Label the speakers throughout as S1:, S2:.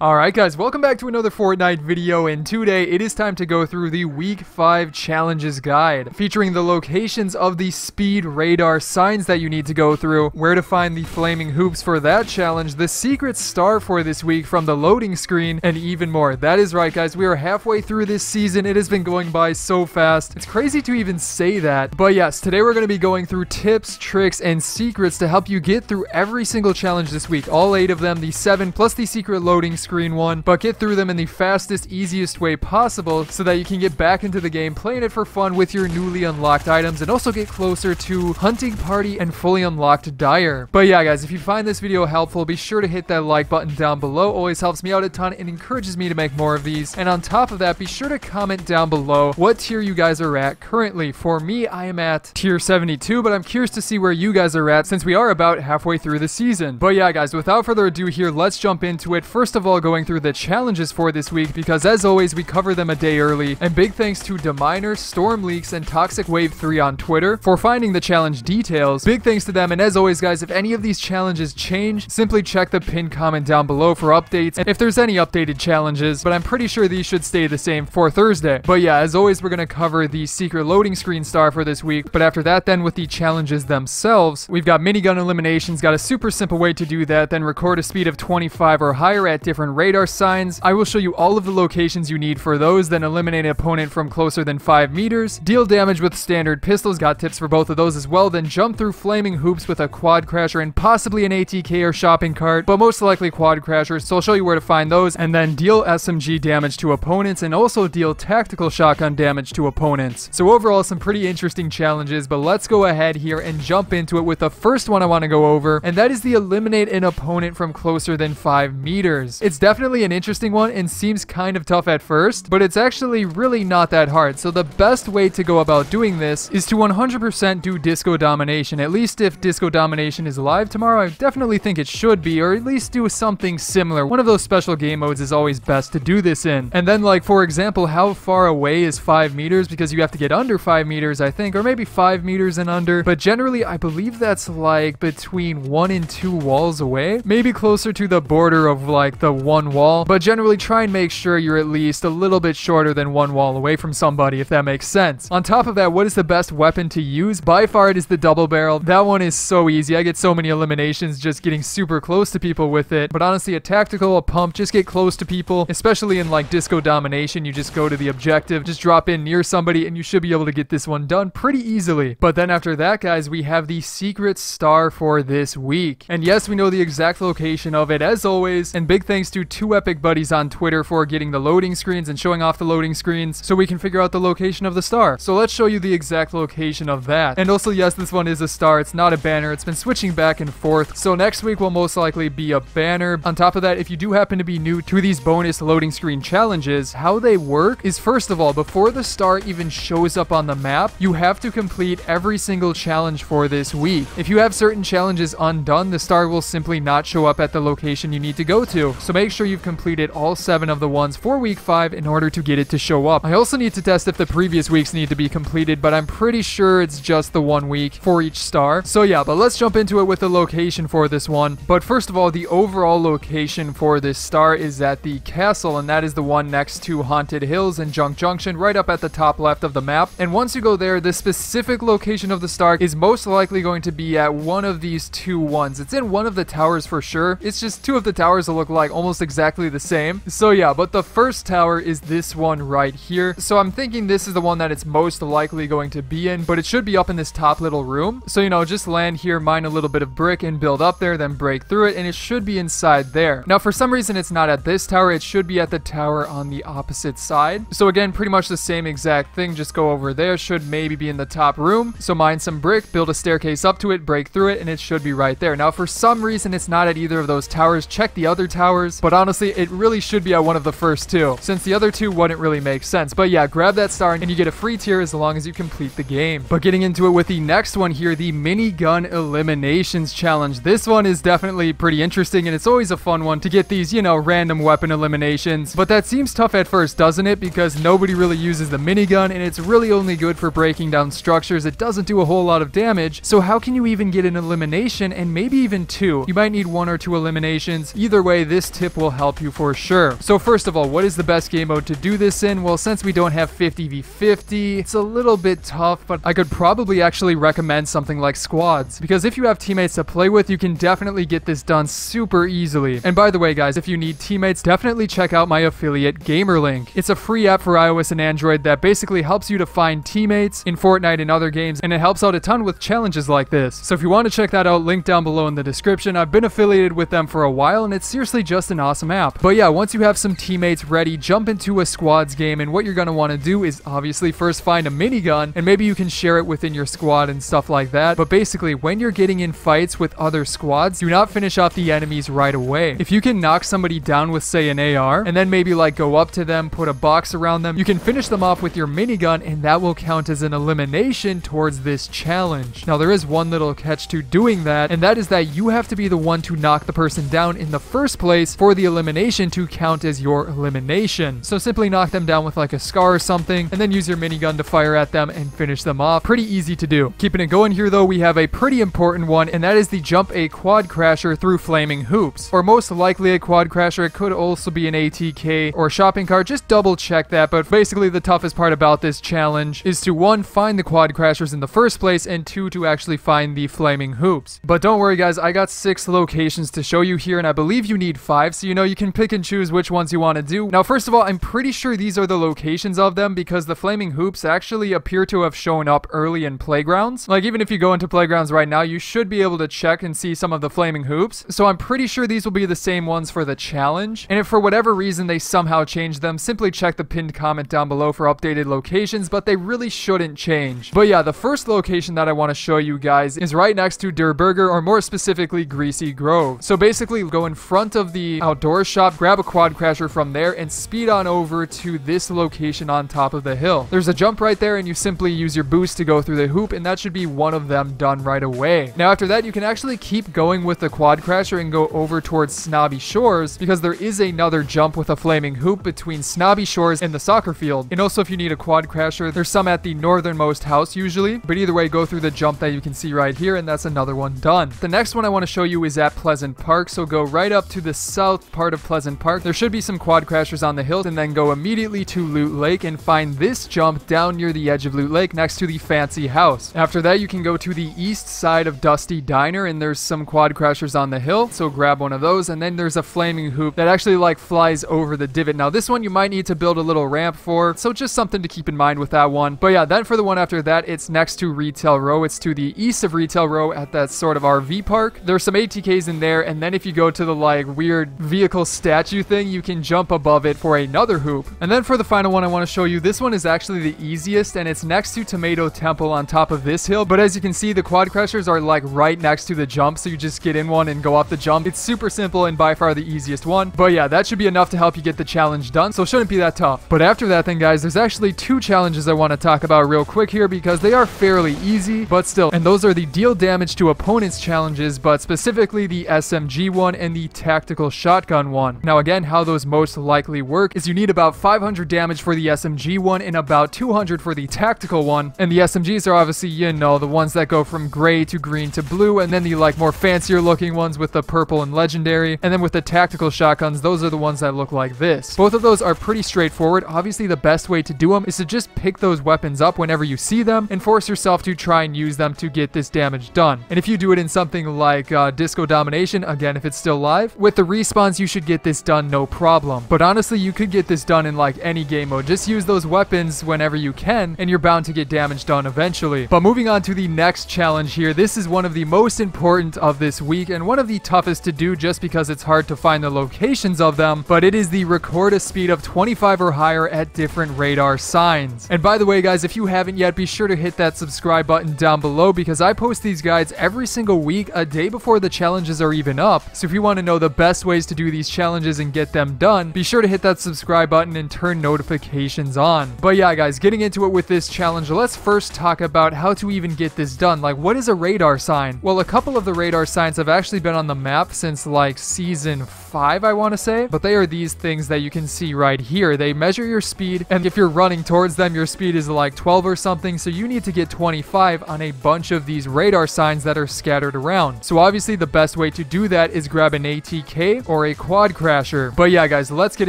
S1: Alright guys, welcome back to another Fortnite video, and today it is time to go through the Week 5 Challenges Guide, featuring the locations of the speed radar signs that you need to go through, where to find the flaming hoops for that challenge, the secret star for this week from the loading screen, and even more. That is right guys, we are halfway through this season, it has been going by so fast, it's crazy to even say that, but yes, today we're going to be going through tips, tricks, and secrets to help you get through every single challenge this week, all 8 of them, the 7 plus the secret loading screen screen one, but get through them in the fastest, easiest way possible so that you can get back into the game playing it for fun with your newly unlocked items and also get closer to Hunting Party and fully unlocked Dire. But yeah, guys, if you find this video helpful, be sure to hit that like button down below. Always helps me out a ton and encourages me to make more of these. And on top of that, be sure to comment down below what tier you guys are at currently. For me, I am at tier 72, but I'm curious to see where you guys are at since we are about halfway through the season. But yeah, guys, without further ado here, let's jump into it. First of all, going through the challenges for this week because as always we cover them a day early. And big thanks to Deminer, Storm Leaks, and Toxic Wave 3 on Twitter for finding the challenge details. Big thanks to them. And as always guys if any of these challenges change simply check the pinned comment down below for updates and if there's any updated challenges. But I'm pretty sure these should stay the same for Thursday. But yeah as always we're going to cover the secret loading screen star for this week. But after that then with the challenges themselves we've got minigun eliminations. Got a super simple way to do that. Then record a speed of 25 or higher at different radar signs. I will show you all of the locations you need for those, then eliminate an opponent from closer than 5 meters, deal damage with standard pistols, got tips for both of those as well, then jump through flaming hoops with a quad crasher and possibly an ATK or shopping cart, but most likely quad crashers, so I'll show you where to find those, and then deal SMG damage to opponents and also deal tactical shotgun damage to opponents. So overall, some pretty interesting challenges, but let's go ahead here and jump into it with the first one I want to go over, and that is the eliminate an opponent from closer than 5 meters. Definitely an interesting one and seems kind of tough at first, but it's actually really not that hard. So the best way to go about doing this is to 100% do Disco Domination. At least if Disco Domination is live tomorrow, I definitely think it should be, or at least do something similar. One of those special game modes is always best to do this in. And then like, for example, how far away is 5 meters? Because you have to get under 5 meters, I think, or maybe 5 meters and under. But generally, I believe that's like between 1 and 2 walls away. Maybe closer to the border of like the one wall but generally try and make sure you're at least a little bit shorter than one wall away from somebody, if that makes sense. On top of that, what is the best weapon to use? By far, it is the double barrel. That one is so easy. I get so many eliminations just getting super close to people with it. But honestly, a tactical, a pump, just get close to people, especially in like disco domination. You just go to the objective, just drop in near somebody, and you should be able to get this one done pretty easily. But then after that, guys, we have the secret star for this week. And yes, we know the exact location of it as always. And big thanks to two Epic Buddies on Twitter for getting the loading screens and showing off the loading screens so we can figure out the location of the star. So let's show you the exact location of that. And also, yes, this one is a star. It's not a banner. It's been switching back and forth. So next week will most likely be a banner. On top of that, if you do happen to be new to these bonus loading screen challenges, how they work is first of all, before the star even shows up on the map, you have to complete every single challenge for this week. If you have certain challenges undone, the star will simply not show up at the location you need to go to. So make sure you've completed all seven of the ones for week five in order to get it to show up. I also need to test if the previous weeks need to be completed, but I'm pretty sure it's just the one week for each star. So yeah, but let's jump into it with the location for this one. But first of all, the overall location for this star is at the castle, and that is the one next to Haunted Hills and Junk Junction, right up at the top left of the map. And once you go there, the specific location of the star is most likely going to be at one of these two ones. It's in one of the towers for sure. It's just two of the towers that look like almost exactly exactly the same. So yeah, but the first tower is this one right here. So I'm thinking this is the one that it's most likely going to be in, but it should be up in this top little room. So, you know, just land here, mine a little bit of brick and build up there, then break through it, and it should be inside there. Now, for some reason, it's not at this tower. It should be at the tower on the opposite side. So again, pretty much the same exact thing. Just go over there. Should maybe be in the top room. So mine some brick, build a staircase up to it, break through it, and it should be right there. Now, for some reason, it's not at either of those towers. Check the other towers. But honestly, it really should be at one of the first two, since the other two wouldn't really make sense. But yeah, grab that star and you get a free tier as long as you complete the game. But getting into it with the next one here, the minigun eliminations challenge. This one is definitely pretty interesting and it's always a fun one to get these, you know, random weapon eliminations. But that seems tough at first, doesn't it? Because nobody really uses the minigun and it's really only good for breaking down structures. It doesn't do a whole lot of damage. So how can you even get an elimination and maybe even two? You might need one or two eliminations. Either way, this tip will help you for sure. So first of all, what is the best game mode to do this in? Well, since we don't have 50v50, it's a little bit tough, but I could probably actually recommend something like squads. Because if you have teammates to play with, you can definitely get this done super easily. And by the way, guys, if you need teammates, definitely check out my affiliate GamerLink. It's a free app for iOS and Android that basically helps you to find teammates in Fortnite and other games, and it helps out a ton with challenges like this. So if you want to check that out, link down below in the description. I've been affiliated with them for a while, and it's seriously just an awesome app. But yeah, once you have some teammates ready, jump into a squads game, and what you're going to want to do is obviously first find a minigun, and maybe you can share it within your squad and stuff like that. But basically, when you're getting in fights with other squads, do not finish off the enemies right away. If you can knock somebody down with, say, an AR, and then maybe like go up to them, put a box around them, you can finish them off with your minigun, and that will count as an elimination towards this challenge. Now, there is one little catch to doing that, and that is that you have to be the one to knock the person down in the first place for the elimination to count as your elimination. So simply knock them down with like a scar or something, and then use your minigun to fire at them and finish them off. Pretty easy to do. Keeping it going here though, we have a pretty important one, and that is the jump a quad crasher through flaming hoops. Or most likely a quad crasher, it could also be an ATK or shopping cart. Just double check that, but basically the toughest part about this challenge is to one, find the quad crashers in the first place, and two, to actually find the flaming hoops. But don't worry guys, I got six locations to show you here, and I believe you need five, so you know you can pick and choose which ones you want to do. Now, first of all, I'm pretty sure these are the locations of them because the flaming hoops actually appear to have shown up early in playgrounds. Like, even if you go into playgrounds right now, you should be able to check and see some of the flaming hoops. So I'm pretty sure these will be the same ones for the challenge. And if for whatever reason they somehow change them, simply check the pinned comment down below for updated locations, but they really shouldn't change. But yeah, the first location that I want to show you guys is right next to Durrr Burger, or more specifically, Greasy Grove. So basically, go in front of the outdoor shop, grab a quad crasher from there, and speed on over to this location on top of the hill. There's a jump right there, and you simply use your boost to go through the hoop, and that should be one of them done right away. Now, after that, you can actually keep going with the quad crasher and go over towards Snobby Shores, because there is another jump with a flaming hoop between Snobby Shores and the soccer field. And also, if you need a quad crasher, there's some at the northernmost house usually, but either way, go through the jump that you can see right here, and that's another one done. The next one I want to show you is at Pleasant Park, so go right up to the south part of Pleasant Park. There should be some quad crashers on the hill, and then go immediately to Loot Lake and find this jump down near the edge of Loot Lake next to the fancy house. After that, you can go to the east side of Dusty Diner, and there's some quad crashers on the hill, so grab one of those, and then there's a flaming hoop that actually like flies over the divot. Now, this one you might need to build a little ramp for, so just something to keep in mind with that one. But yeah, then for the one after that, it's next to Retail Row. It's to the east of Retail Row at that sort of RV park. There's some ATKs in there, and then if you go to the like weird vehicle statue thing, you can jump above it for another hoop. And then for the final one I want to show you, this one is actually the easiest, and it's next to Tomato Temple on top of this hill. But as you can see, the quad crashers are like right next to the jump, so you just get in one and go off the jump. It's super simple and by far the easiest one. But yeah, that should be enough to help you get the challenge done, so it shouldn't be that tough. But after that then guys, there's actually two challenges I want to talk about real quick here because they are fairly easy, but still. And those are the deal damage to opponents challenges, but specifically the SMG one and the tactical shotgun one. Now again, how those most likely work is you need about 500 damage for the SMG one and about 200 for the tactical one. And the SMGs are obviously, you know, the ones that go from gray to green to blue, and then the like more fancier looking ones with the purple and legendary. And then with the tactical shotguns, those are the ones that look like this. Both of those are pretty straightforward. Obviously, the best way to do them is to just pick those weapons up whenever you see them and force yourself to try and use them to get this damage done. And if you do it in something like uh, Disco Domination, again, if it's still live, with the you should get this done no problem. But honestly, you could get this done in like any game mode. Just use those weapons whenever you can, and you're bound to get damage done eventually. But moving on to the next challenge here, this is one of the most important of this week and one of the toughest to do just because it's hard to find the locations of them, but it is the record a speed of 25 or higher at different radar signs. And by the way, guys, if you haven't yet, be sure to hit that subscribe button down below because I post these guides every single week, a day before the challenges are even up. So if you want to know the best ways to do these challenges and get them done, be sure to hit that subscribe button and turn notifications on. But yeah, guys, getting into it with this challenge, let's first talk about how to even get this done. Like, what is a radar sign? Well, a couple of the radar signs have actually been on the map since like season 5, I want to say. But they are these things that you can see right here. They measure your speed, and if you're running towards them, your speed is like 12 or something, so you need to get 25 on a bunch of these radar signs that are scattered around. So obviously the best way to do that is grab an ATK or a quad crasher. But yeah, guys, let's get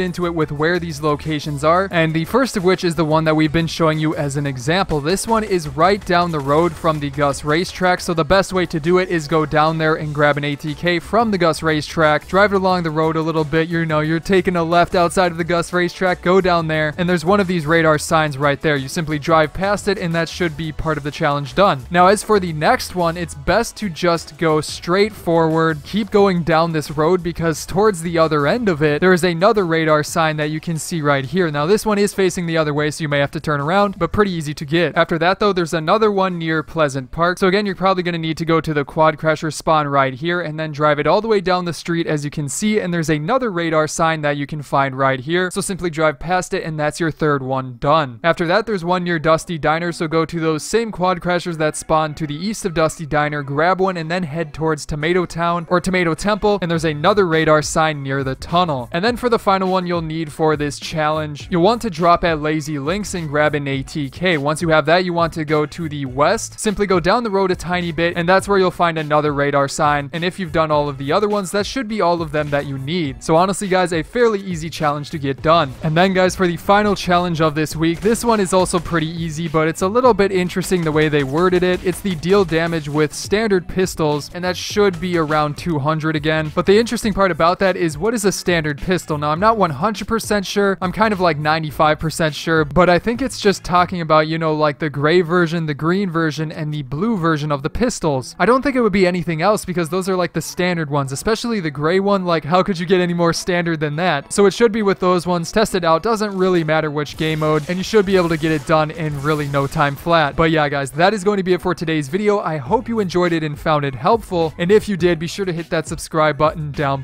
S1: into it with where these locations are. And the first of which is the one that we've been showing you as an example. This one is right down the road from the Gus racetrack. So the best way to do it is go down there and grab an ATK from the Gus racetrack, drive it along the road a little bit. You know, you're taking a left outside of the Gus racetrack, go down there, and there's one of these radar signs right there. You simply drive past it, and that should be part of the challenge done. Now, as for the next one, it's best to just go straight forward, keep going down this road because towards the other end of it, there is another radar sign that you can see right here. Now, this one is facing the other way, so you may have to turn around, but pretty easy to get. After that, though, there's another one near Pleasant Park. So again, you're probably going to need to go to the Quad Crasher spawn right here and then drive it all the way down the street as you can see, and there's another radar sign that you can find right here. So simply drive past it, and that's your third one done. After that, there's one near Dusty Diner, so go to those same Quad Crashers that spawn to the east of Dusty Diner, grab one, and then head towards Tomato Town or Tomato Temple, and there's another radar sign near the tunnel. And then for the final one you'll need for this challenge, you'll want to drop at Lazy Links and grab an ATK. Once you have that, you want to go to the west, simply go down the road a tiny bit, and that's where you'll find another radar sign. And if you've done all of the other ones, that should be all of them that you need. So honestly, guys, a fairly easy challenge to get done. And then, guys, for the final challenge of this week, this one is also pretty easy, but it's a little bit interesting the way they worded it. It's the deal damage with standard pistols, and that should be around 200 again. But the interesting part about that is what is a standard pistol? Now, I'm not 100% sure. I'm kind of like 95% sure, but I think it's just talking about, you know, like the gray version, the green version, and the blue version of the pistols. I don't think it would be anything else because those are like the standard ones, especially the gray one. Like, how could you get any more standard than that? So it should be with those ones. Test it out. Doesn't really matter which game mode, and you should be able to get it done in really no time flat. But yeah, guys, that is going to be it for today's video. I hope you enjoyed it and found it helpful. And if you did, be sure to hit that subscribe button down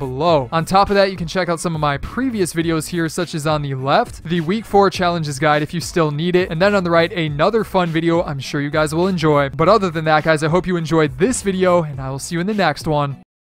S1: On top of that, you can check out some of my previous videos here, such as on the left, the week four challenges guide if you still need it. And then on the right, another fun video I'm sure you guys will enjoy. But other than that, guys, I hope you enjoyed this video, and I will see you in the next one.